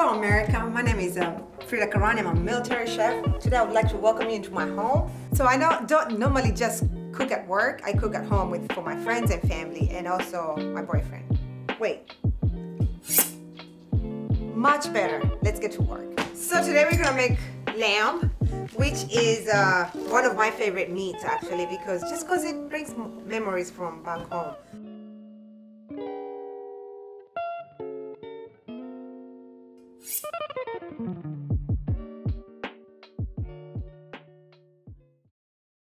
America. My name is um, Frida Karani. I'm a military chef. Today I would like to welcome you into my home. So I don't, don't normally just cook at work. I cook at home with for my friends and family and also my boyfriend. Wait. Much better. Let's get to work. So today we're gonna make lamb, which is uh, one of my favorite meats actually because just because it brings memories from back home. うん。